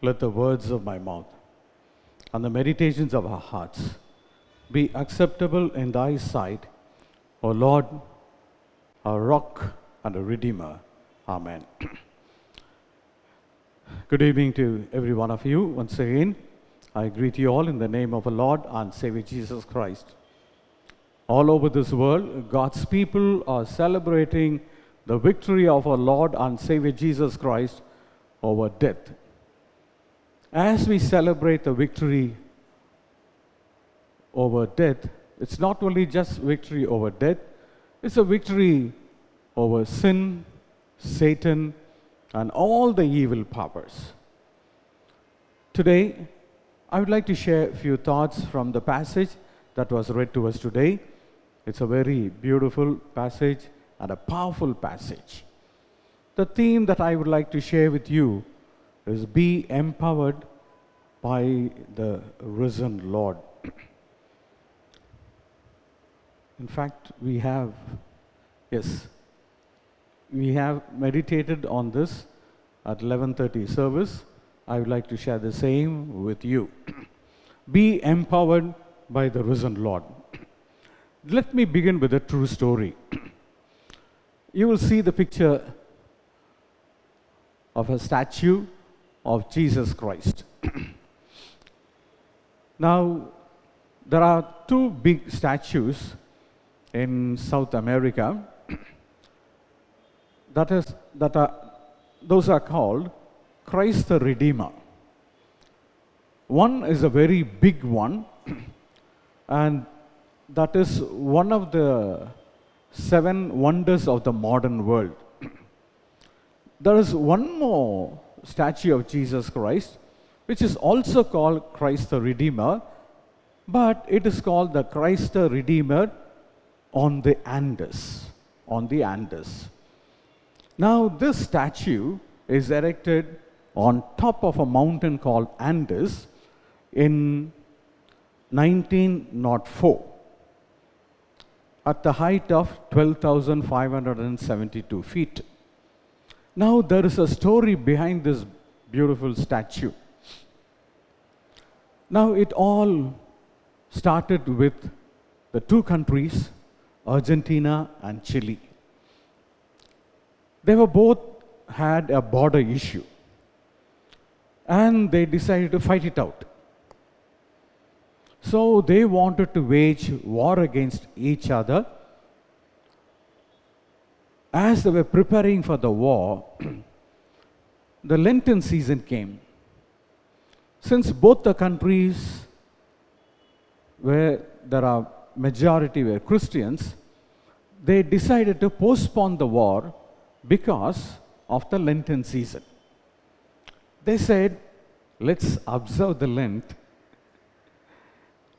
let the words of my mouth and the meditations of our hearts be acceptable in thy sight, O Lord, our rock and a redeemer. Amen. Good evening to every one of you. Once again, I greet you all in the name of our Lord and Savior Jesus Christ. All over this world, God's people are celebrating the victory of our Lord and Savior Jesus Christ over death. As we celebrate the victory over death, it's not only just victory over death, it's a victory over sin, Satan, and all the evil powers. Today, I would like to share a few thoughts from the passage that was read to us today. It's a very beautiful passage and a powerful passage. The theme that I would like to share with you is be empowered by the risen Lord. In fact, we have, yes, we have meditated on this at 11:30 service. I would like to share the same with you. Be empowered by the risen Lord. Let me begin with a true story. you will see the picture of a statue of Jesus Christ. now, there are two big statues in South America that is that are those are called Christ the Redeemer. One is a very big one, and that is one of the seven wonders of the modern world. There is one more statue of Jesus Christ, which is also called Christ the Redeemer, but it is called the Christ the Redeemer on the Andes. On the Andes. Now, this statue is erected on top of a mountain called Andes in 1904 at the height of 12,572 feet. Now, there is a story behind this beautiful statue. Now, it all started with the two countries, Argentina and Chile. They were both had a border issue and they decided to fight it out. So they wanted to wage war against each other. As they were preparing for the war, the Lenten season came. Since both the countries where there are majority were Christians, they decided to postpone the war because of the Lenten season. They said, let's observe the Lent.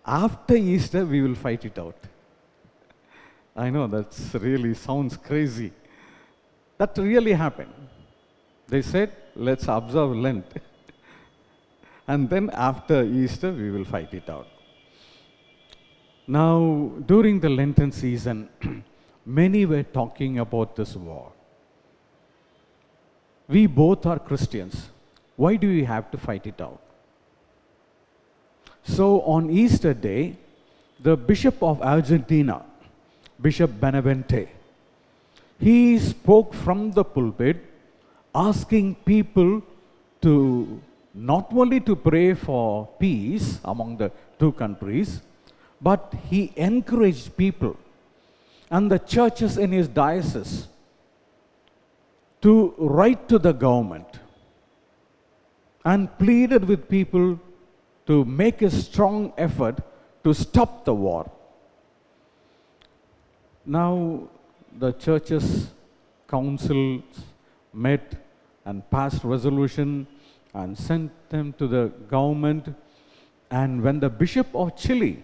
After Easter, we will fight it out. I know that really sounds crazy. That really happened. They said, let's observe Lent. and then after Easter, we will fight it out. Now, during the Lenten season, many were talking about this war. We both are Christians. Why do we have to fight it out? So on Easter Day, the Bishop of Argentina, Bishop Benavente, he spoke from the pulpit asking people to not only to pray for peace among the two countries, but he encouraged people and the churches in his diocese to write to the government and pleaded with people to make a strong effort to stop the war. Now, the churches, councils met and passed resolution and sent them to the government. And when the Bishop of Chile,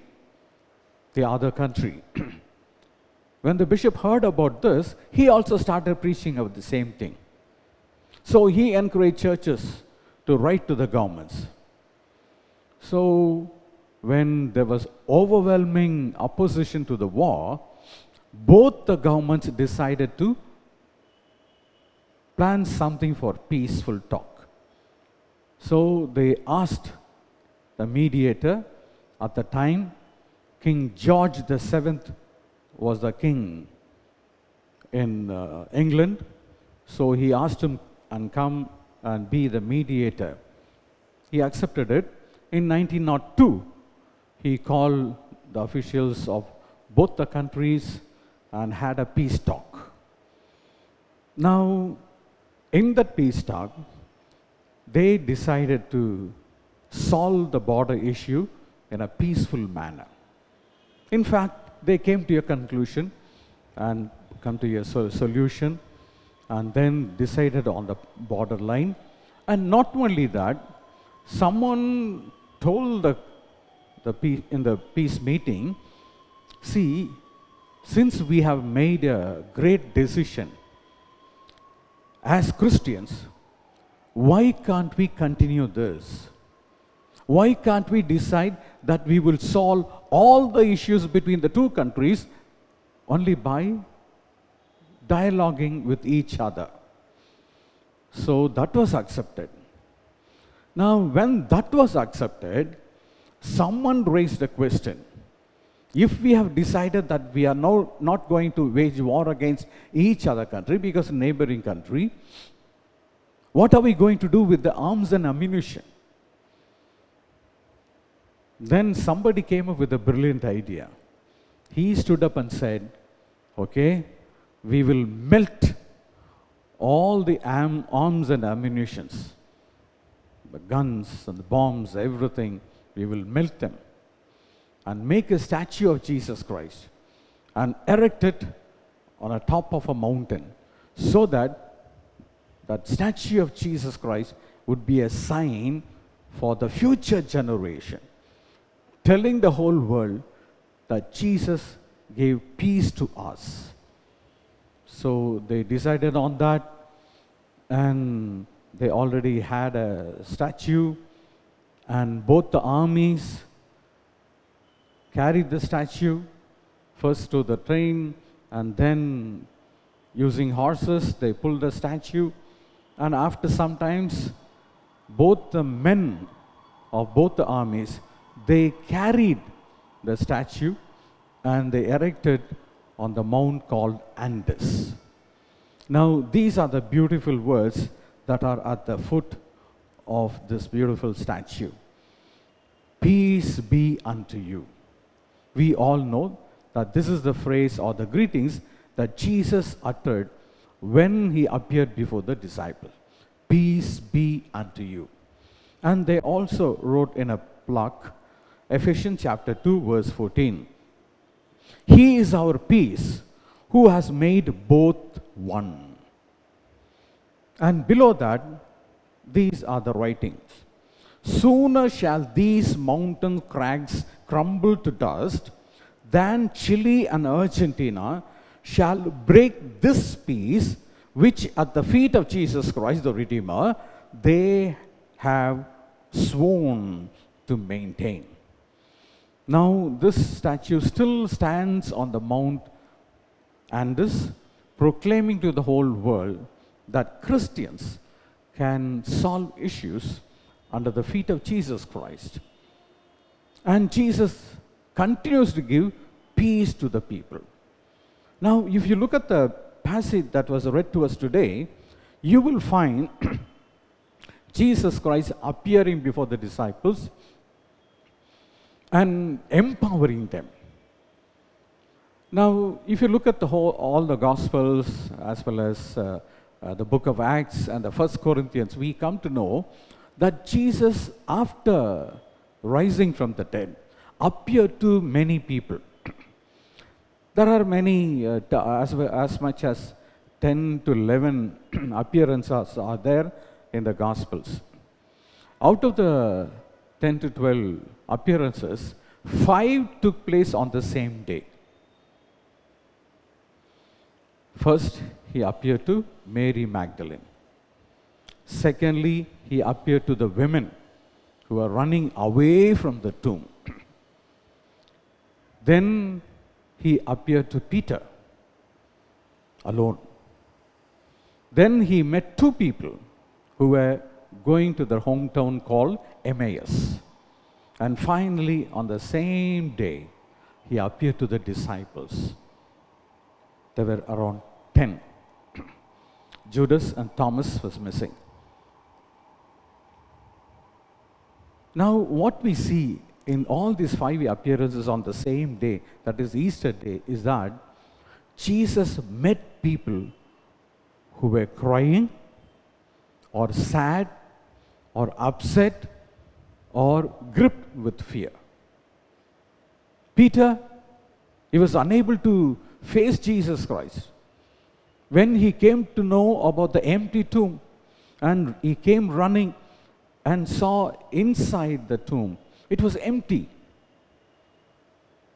the other country, when the bishop heard about this, he also started preaching about the same thing. So he encouraged churches to write to the governments. So when there was overwhelming opposition to the war, both the governments decided to plan something for peaceful talk. So they asked the mediator at the time, King George the Seventh was the king in uh, England. So he asked him and come and be the mediator. He accepted it. In 1902, he called the officials of both the countries and had a peace talk. Now, in that peace talk, they decided to solve the border issue in a peaceful manner. In fact, they came to a conclusion and come to a solution and then decided on the borderline. And not only that, someone told the, the peace, in the peace meeting, see, since we have made a great decision as Christians, why can't we continue this? Why can't we decide that we will solve all the issues between the two countries only by dialoguing with each other? So that was accepted. Now, when that was accepted, someone raised a question. If we have decided that we are no, not going to wage war against each other country because neighboring country, what are we going to do with the arms and ammunition? Then somebody came up with a brilliant idea. He stood up and said, Okay, we will melt all the arms and ammunitions, the guns and the bombs, everything, we will melt them and make a statue of Jesus Christ and erect it on a top of a mountain so that that statue of Jesus Christ would be a sign for the future generation, telling the whole world that Jesus gave peace to us. So they decided on that, and they already had a statue, and both the armies carried the statue first to the train, and then using horses, they pulled the statue, and after some times, both the men of both the armies they carried the statue and they erected on the mount called Andes. Now, these are the beautiful words that are at the foot of this beautiful statue. Peace be unto you. We all know that this is the phrase or the greetings that Jesus uttered when he appeared before the disciple. Peace be unto you. And they also wrote in a plaque, Ephesians chapter 2, verse 14. He is our peace, who has made both one. And below that, these are the writings. Sooner shall these mountain crags crumble to dust then Chile and Argentina shall break this peace which at the feet of Jesus Christ, the Redeemer, they have sworn to maintain. Now, this statue still stands on the Mount Andes, proclaiming to the whole world that Christians can solve issues under the feet of Jesus Christ. And Jesus continues to give peace to the people. Now, if you look at the passage that was read to us today, you will find Jesus Christ appearing before the disciples and empowering them. Now, if you look at the whole, all the Gospels as well as uh, uh, the book of Acts and the First Corinthians, we come to know that Jesus, after rising from the dead, appeared to many people. There are many, uh, as, as much as 10 to 11 appearances are there in the Gospels. Out of the 10 to 12 appearances, five took place on the same day. First, he appeared to Mary Magdalene. Secondly, he appeared to the women who were running away from the tomb. Then he appeared to Peter alone. Then he met two people who were going to their hometown called Emmaus. And finally, on the same day, he appeared to the disciples. There were around 10. Judas and Thomas was missing. Now, what we see in all these five appearances on the same day, that is Easter day, is that Jesus met people who were crying or sad or upset or gripped with fear. Peter, he was unable to face Jesus Christ. When he came to know about the empty tomb and he came running and saw inside the tomb, it was empty.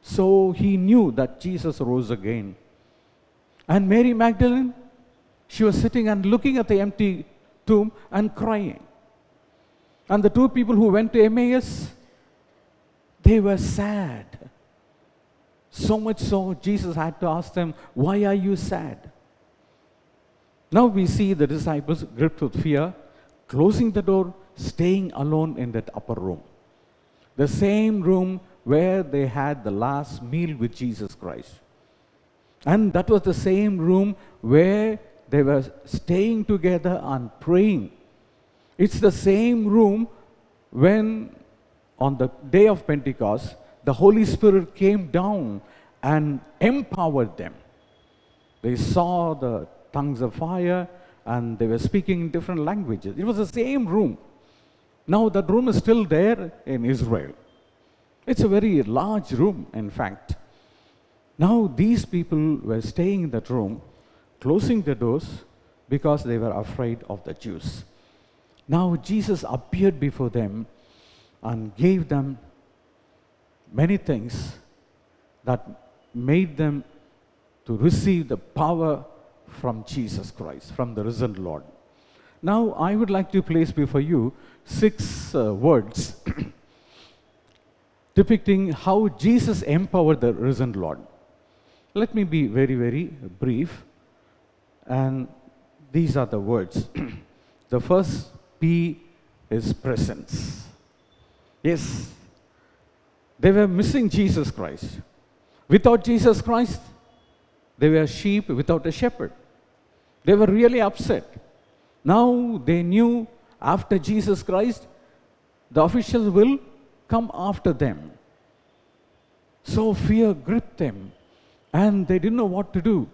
So he knew that Jesus rose again. And Mary Magdalene, she was sitting and looking at the empty tomb and crying. And the two people who went to Emmaus, they were sad. So much so, Jesus had to ask them, Why are you sad? Now we see the disciples gripped with fear, closing the door, staying alone in that upper room. The same room where they had the last meal with Jesus Christ. And that was the same room where they were staying together and praying. It's the same room when, on the day of Pentecost, the Holy Spirit came down and empowered them. They saw the tongues of fire and they were speaking in different languages. It was the same room. Now that room is still there in Israel. It's a very large room, in fact. Now these people were staying in that room, closing the doors because they were afraid of the Jews. Now Jesus appeared before them and gave them many things that made them to receive the power from Jesus Christ, from the risen Lord. Now, I would like to place before you six uh, words depicting how Jesus empowered the risen Lord. Let me be very, very brief. And these are the words. the first P is presence. Yes, they were missing Jesus Christ. Without Jesus Christ, they were sheep without a shepherd. They were really upset. Now they knew after Jesus Christ, the officials will come after them. So fear gripped them and they didn't know what to do.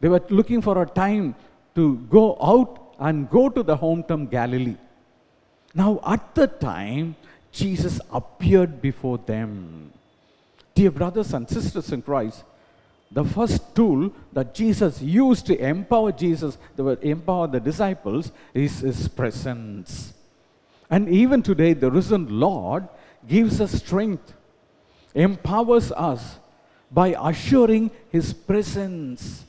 They were looking for a time to go out and go to the hometown Galilee. Now, at the time, Jesus appeared before them. Dear brothers and sisters in Christ, the first tool that Jesus used to empower Jesus, to empower the disciples, is his presence. And even today, the risen Lord gives us strength, empowers us by assuring his presence.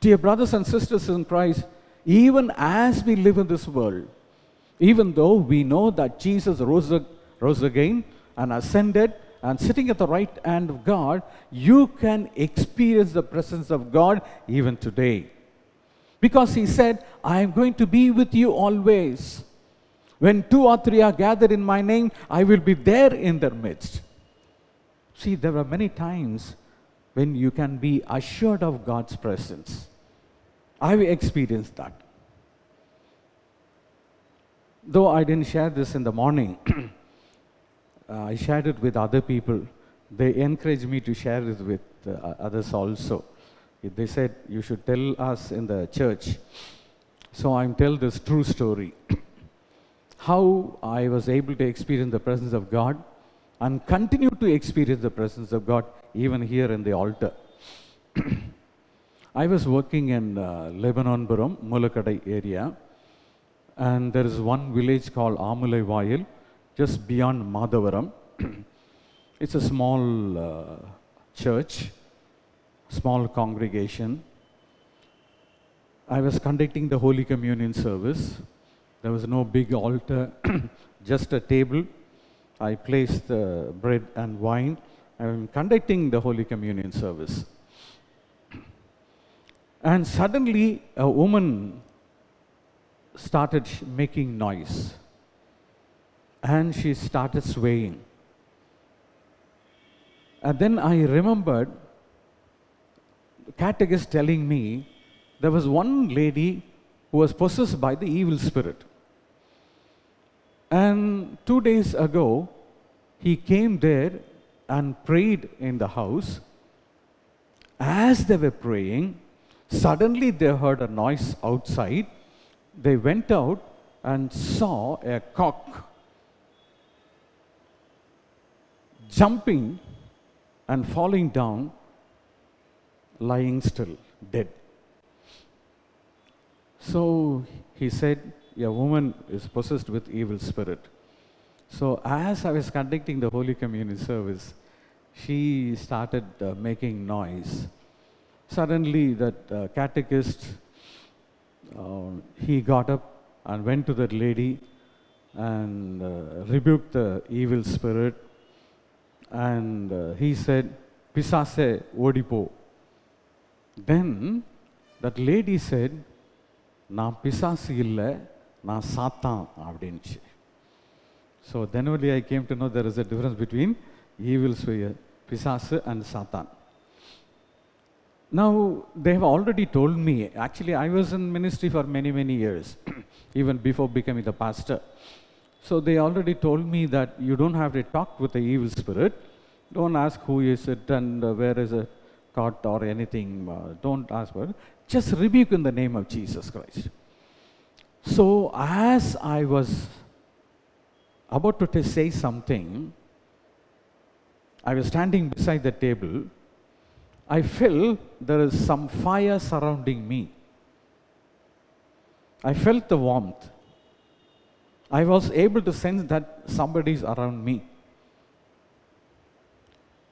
Dear brothers and sisters in Christ, even as we live in this world, even though we know that Jesus rose, rose again and ascended and sitting at the right hand of God, you can experience the presence of God even today. Because he said, I am going to be with you always. When two or three are gathered in my name, I will be there in their midst. See, there are many times when you can be assured of God's presence. I've experienced that. Though I didn't share this in the morning, I shared it with other people. They encouraged me to share it with uh, others also. They said, you should tell us in the church. So I'm tell this true story. How I was able to experience the presence of God and continue to experience the presence of God even here in the altar. I was working in uh, Lebanon Buram, Mulakadai area, and there is one village called Amulai Vayil just beyond Madhavaram. it's a small uh, church, small congregation. I was conducting the Holy Communion service. There was no big altar, just a table. I placed the bread and wine. I'm conducting the Holy Communion service. And suddenly, a woman started making noise and she started swaying. And then I remembered the catechist telling me there was one lady who was possessed by the evil spirit. And two days ago, he came there and prayed in the house. As they were praying, suddenly they heard a noise outside. They went out and saw a cock jumping and falling down, lying still, dead. So he said, A woman is possessed with evil spirit. So as I was conducting the Holy Communion service, she started uh, making noise. Suddenly, that uh, catechist, uh, he got up and went to that lady and uh, rebuked the evil spirit. And uh, he said, Pisase odipo. Then that lady said, நான் பிசாசு இல்லை நான் சாத்தான் அப்படின்ச்சு so then only I came to know there is a difference between evil ஸ்வேயர் பிசாசு and சாத்தான் Now, they have already told me, actually, I was in ministry for many, many years, even before becoming the pastor. So, they already told me that you don't have to talk with the evil spirit. Don't ask who is it and uh, where is it caught or anything. Uh, don't ask for it. Just rebuke in the name of Jesus Christ. So, as I was about to say something, I was standing beside the table. I felt there is some fire surrounding me. I felt the warmth. I was able to sense that somebody is around me.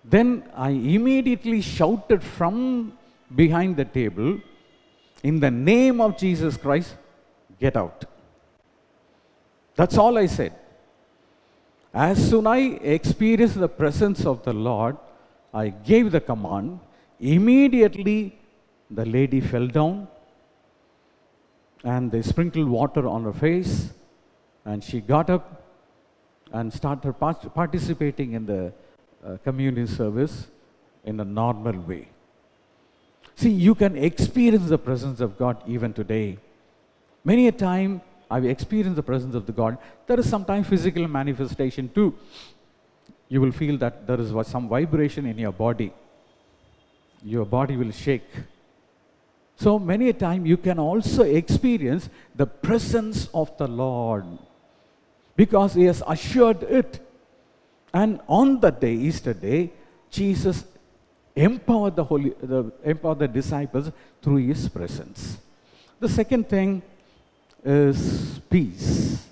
Then I immediately shouted from behind the table, In the name of Jesus Christ, get out. That's all I said. As soon I experienced the presence of the Lord, I gave the command. Immediately, the lady fell down and they sprinkled water on her face and she got up and started part- participating in the uh, communion service in a normal way. See, you can experience the presence of God even today. Many a time I've experienced the presence of the God. There is sometimes physical manifestation too. You will feel that there is some vibration in your body. Your body will shake. So many a time you can also experience the presence of the Lord because He has assured it. And on that day, Easter day, Jesus empowered the holy, the, empowered the disciples through His presence. The second thing is peace.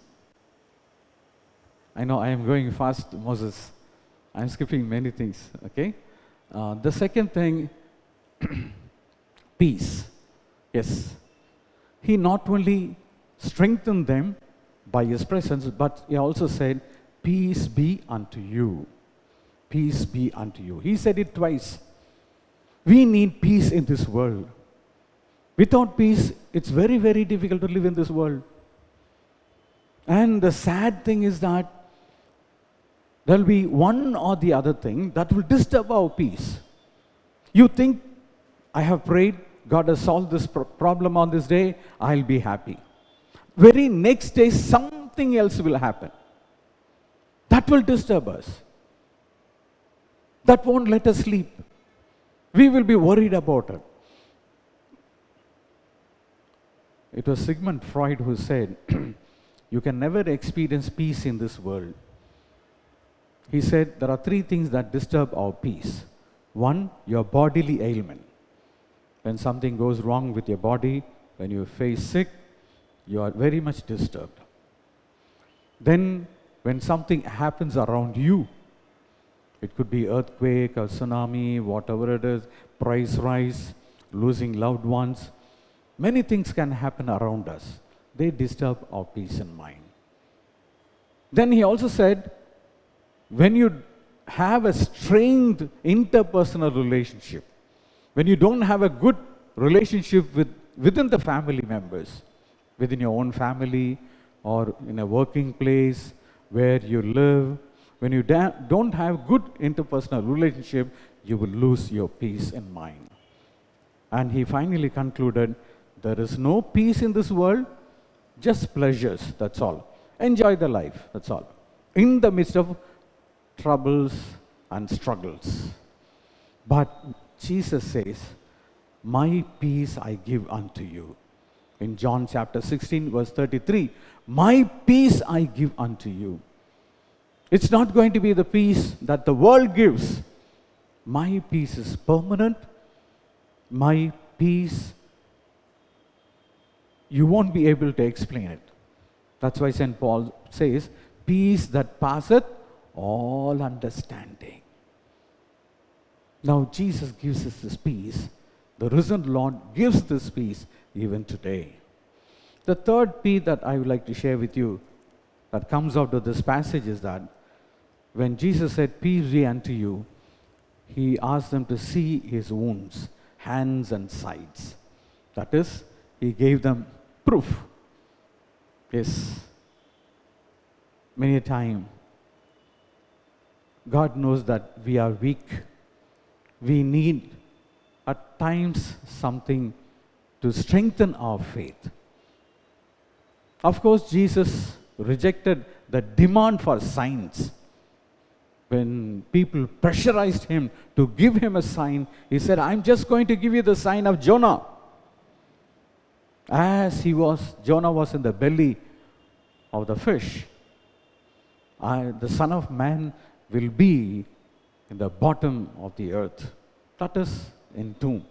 I know I am going fast, Moses. I'm skipping many things. Okay. Uh, the second thing, peace. Yes. He not only strengthened them by his presence, but he also said, Peace be unto you. Peace be unto you. He said it twice. We need peace in this world. Without peace, it's very, very difficult to live in this world. And the sad thing is that there'll be one or the other thing that will disturb our peace. You think, I have prayed, God has solved this pro- problem on this day, I'll be happy. Very next day, something else will happen. That will disturb us. That won't let us sleep. We will be worried about it. It was Sigmund Freud who said, You can never experience peace in this world. He said there are three things that disturb our peace. One, your bodily ailment. When something goes wrong with your body, when you face sick, you are very much disturbed. Then, when something happens around you, it could be earthquake or tsunami, whatever it is, price rise, losing loved ones. Many things can happen around us. They disturb our peace and mind. Then he also said, when you have a strained interpersonal relationship, when you don't have a good relationship with, within the family members, within your own family or in a working place where you live. When you don't have good interpersonal relationship, you will lose your peace in mind. And he finally concluded there is no peace in this world, just pleasures, that's all. Enjoy the life, that's all. In the midst of troubles and struggles. But Jesus says, My peace I give unto you. In John chapter 16, verse 33, My peace I give unto you. It's not going to be the peace that the world gives. My peace is permanent. My peace, you won't be able to explain it. That's why St. Paul says, Peace that passeth all understanding. Now, Jesus gives us this peace. The risen Lord gives this peace even today. The third P that I would like to share with you that comes out of this passage is that when Jesus said, Peace be unto you, he asked them to see his wounds, hands and sides. That is, he gave them proof. Yes. Many a time, God knows that we are weak. We need at times something to strengthen our faith. Of course, Jesus rejected the demand for signs. When people pressurized him to give him a sign, he said, I'm just going to give you the sign of Jonah. As he was, Jonah was in the belly of the fish. I, the Son of Man will be in the bottom of the earth. That is in tomb.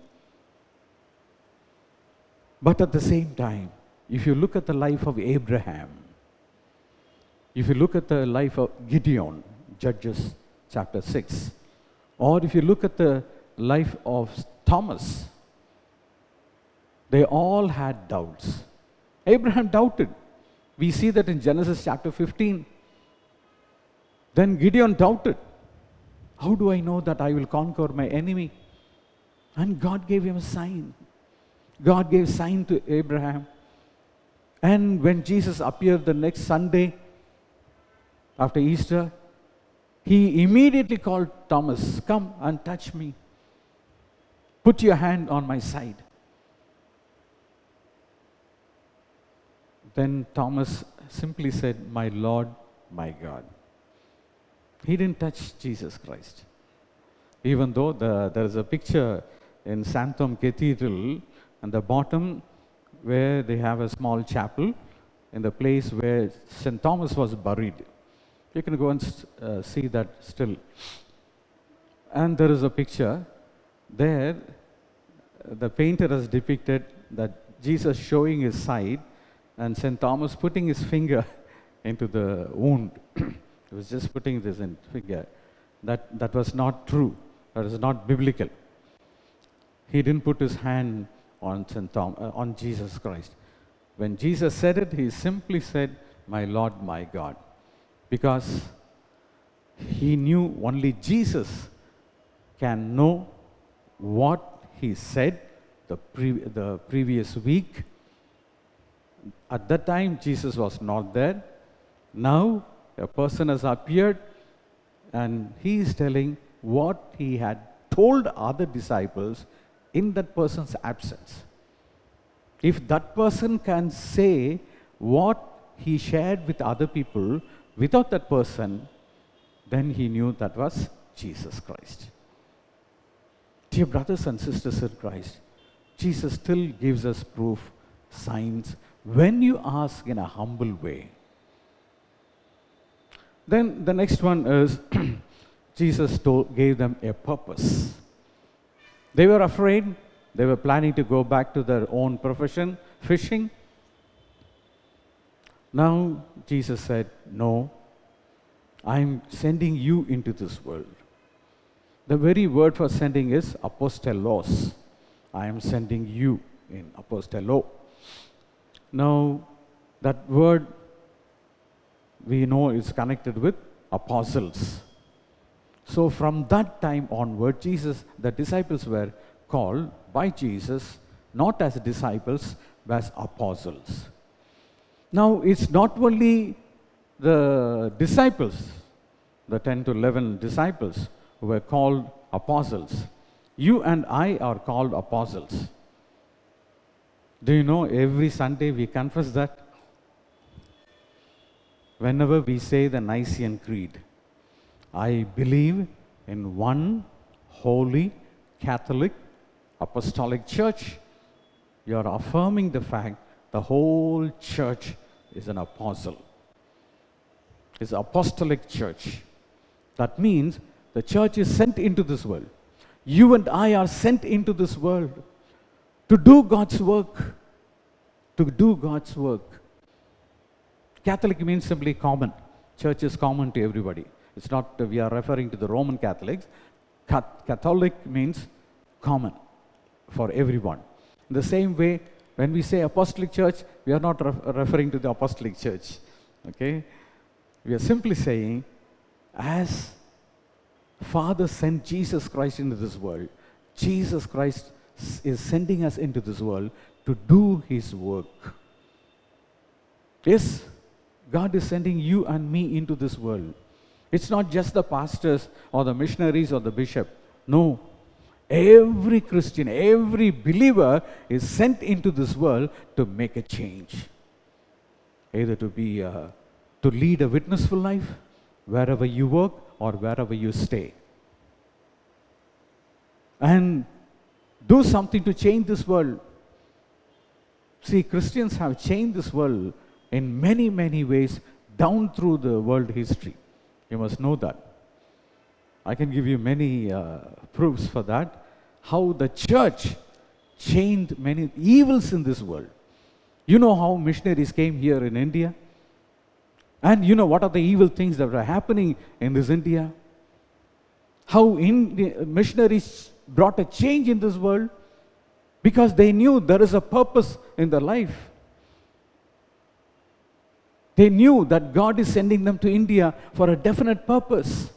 But at the same time, if you look at the life of Abraham, if you look at the life of Gideon, Judges chapter 6, or if you look at the life of Thomas, they all had doubts. Abraham doubted. We see that in Genesis chapter 15. Then Gideon doubted. How do I know that I will conquer my enemy? And God gave him a sign. God gave sign to Abraham. And when Jesus appeared the next Sunday after Easter, he immediately called Thomas, Come and touch me. Put your hand on my side. Then Thomas simply said, My Lord, my God. He didn't touch Jesus Christ. Even though the, there is a picture in Santhome Cathedral, and the bottom where they have a small chapel in the place where St. Thomas was buried. You can go and uh, see that still. And there is a picture there, the painter has depicted that Jesus showing his side and St. Thomas putting his finger into the wound. he was just putting this in finger. That, that was not true. That is not biblical. He didn't put his hand on, St. Tom, uh, on Jesus Christ. When Jesus said it, he simply said, My Lord, my God. Because he knew only Jesus can know what he said the, pre- the previous week. At that time, Jesus was not there. Now, a person has appeared and he is telling what he had told other disciples in that person's absence. If that person can say what he shared with other people without that person, then he knew that was Jesus Christ. Dear brothers and sisters in Christ, Jesus still gives us proof, signs, when you ask in a humble way. Then the next one is Jesus told, gave them a purpose. They were afraid. They were planning to go back to their own profession, fishing. Now, Jesus said, No, I'm sending you into this world. The very word for sending is apostolos. I am sending you in apostolo. Now, that word we know is connected with apostles. So from that time onward, Jesus, the disciples were called by Jesus not as disciples, but as apostles. Now, it's not only the disciples, the 10 to 11 disciples, who were called apostles. You and I are called apostles. Do you know every Sunday we confess that? Whenever we say the Nicene Creed, I believe in one holy Catholic apostolic church. You are affirming the fact the whole church is an apostle. It's apostolic church. That means the church is sent into this world. You and I are sent into this world to do God's work. To do God's work. Catholic means simply common. Church is common to everybody. It's not, we are referring to the Roman Catholics. Catholic means common for everyone. In the same way, when we say apostolic church, we are not referring to the apostolic church. Okay? We are simply saying, as Father sent Jesus Christ into this world, Jesus Christ is sending us into this world to do his work. Yes, God is sending you and me into this world. It's not just the pastors or the missionaries or the bishop. No. Every Christian, every believer is sent into this world to make a change. Either to be, uh, to lead a witnessful life wherever you work or wherever you stay. And do something to change this world. See, Christians have changed this world in many, many ways down through the world history. You must know that. I can give you many uh, proofs for that. How the church changed many evils in this world. You know how missionaries came here in India? And you know what are the evil things that are happening in this India? How missionaries brought a change in this world because they knew there is a purpose in their life. They knew that God is sending them to India for a definite purpose.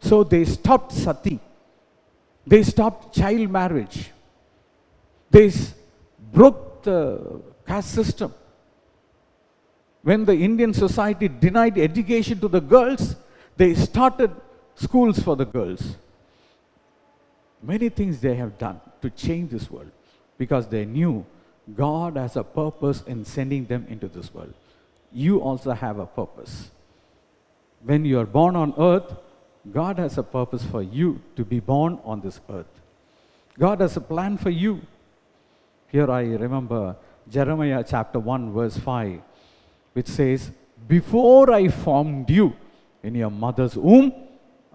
So they stopped sati. They stopped child marriage. They broke the caste system. When the Indian society denied education to the girls, they started schools for the girls. Many things they have done to change this world because they knew God has a purpose in sending them into this world you also have a purpose. When you are born on earth, God has a purpose for you to be born on this earth. God has a plan for you. Here I remember Jeremiah chapter 1, verse 5, which says, Before I formed you in your mother's womb,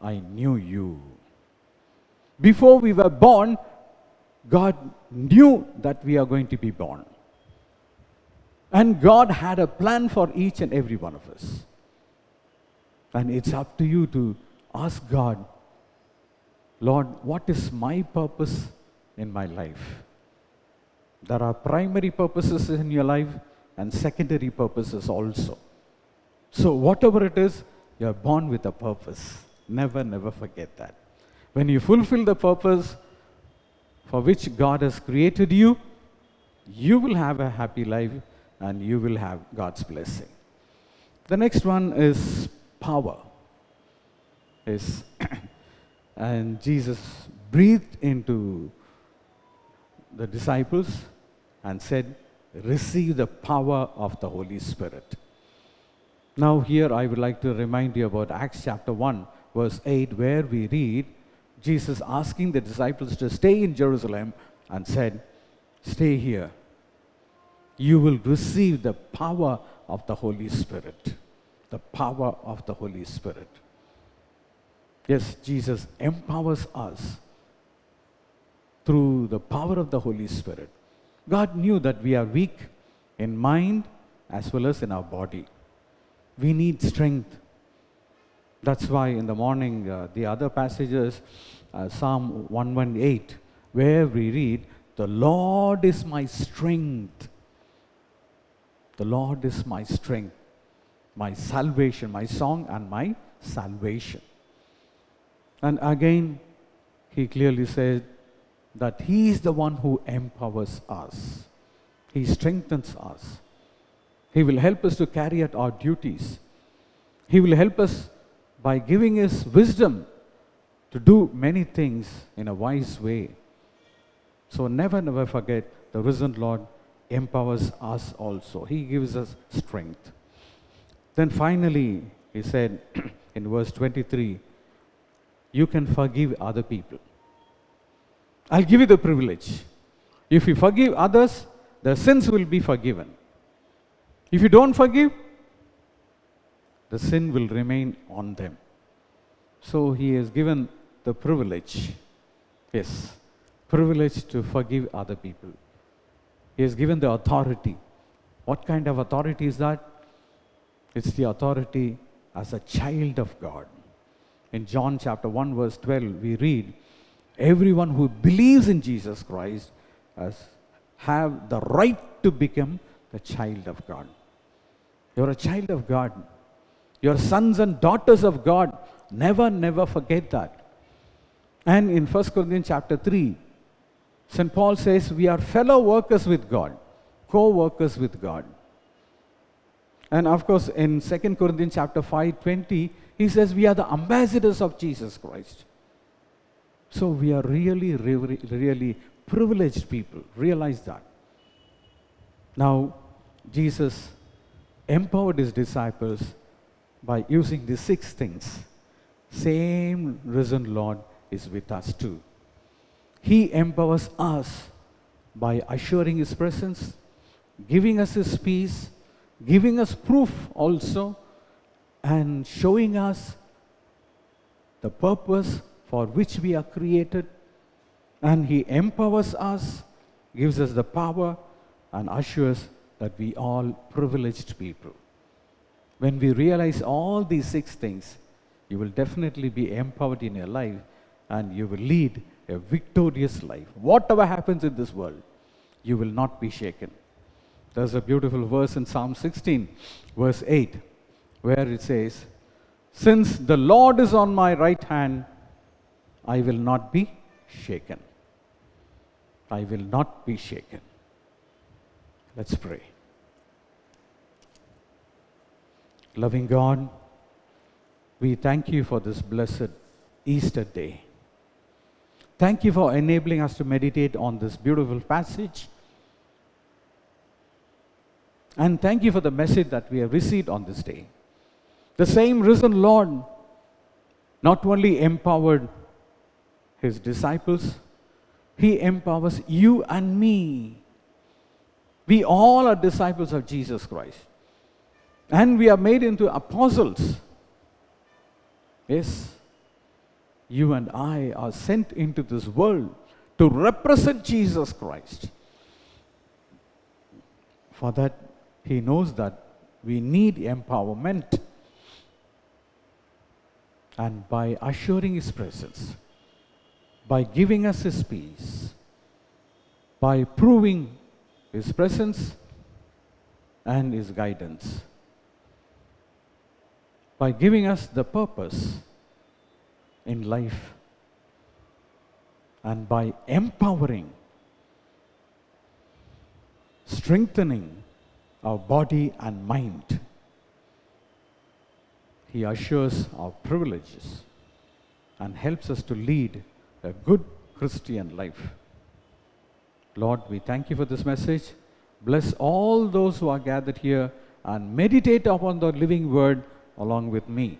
I knew you. Before we were born, God knew that we are going to be born. And God had a plan for each and every one of us. And it's up to you to ask God, Lord, what is my purpose in my life? There are primary purposes in your life and secondary purposes also. So, whatever it is, you're born with a purpose. Never, never forget that. When you fulfill the purpose for which God has created you, you will have a happy life and you will have God's blessing. The next one is power. Is and Jesus breathed into the disciples and said, Receive the power of the Holy Spirit. Now, here I would like to remind you about Acts chapter 1, verse 8, where we read Jesus asking the disciples to stay in Jerusalem and said, Stay here you will receive the power of the Holy Spirit. The power of the Holy Spirit. Yes, Jesus empowers us through the power of the Holy Spirit. God knew that we are weak in mind as well as in our body. We need strength. That's why in the morning, uh, the other passages, uh, Psalm 118, where we read, The Lord is my strength the Lord is my strength, my salvation, my song and my salvation. And again, he clearly said that he is the one who empowers us. He strengthens us. He will help us to carry out our duties. He will help us by giving us wisdom to do many things in a wise way. So never, never forget the risen Lord empowers us also. He gives us strength. Then finally, he said in verse 23 you can forgive other people. I'll give you the privilege. If you forgive others, the sins will be forgiven. If you don't forgive, the sin will remain on them. So he has given the privilege, yes, privilege to forgive other people. He has given the authority. What kind of authority is that? It's the authority as a child of God. In John chapter 1, verse 12, we read, Everyone who believes in Jesus Christ has have the right to become the child of God. You're a child of God. You're sons and daughters of God. Never, never forget that. And in 1 Corinthians chapter 3, St. Paul says, We are fellow workers with God, co workers with God. And of course, in 2 Corinthians chapter 5, 20, he says, We are the ambassadors of Jesus Christ. So we are really, really, really privileged people. Realize that. Now, Jesus empowered his disciples by using these six things. Same risen Lord is with us too. He empowers us by assuring his presence, giving us his peace, giving us proof also, and showing us the purpose for which we are created. And he empowers us, gives us the power, and assures that we all privileged people. When we realize all these six things, you will definitely be empowered in your life and you will lead a victorious life. Whatever happens in this world, you will not be shaken. There's a beautiful verse in Psalm 16, verse 8, where it says, Since the Lord is on my right hand, I will not be shaken. I will not be shaken. Let's pray. Loving God, we thank you for this blessed Easter day. Thank you for enabling us to meditate on this beautiful passage. And thank you for the message that we have received on this day. The same risen Lord not only empowered his disciples, he empowers you and me. We all are disciples of Jesus Christ. And we are made into apostles. Yes, you and I are sent into this world to represent Jesus Christ. For that, He knows that we need empowerment. And by assuring His presence, by giving us His peace, by proving His presence and His guidance, by giving us the purpose in life, and by empowering, strengthening our body and mind. He assures our privileges and helps us to lead a good Christian life. Lord, we thank you for this message. Bless all those who are gathered here and meditate upon the living word along with me.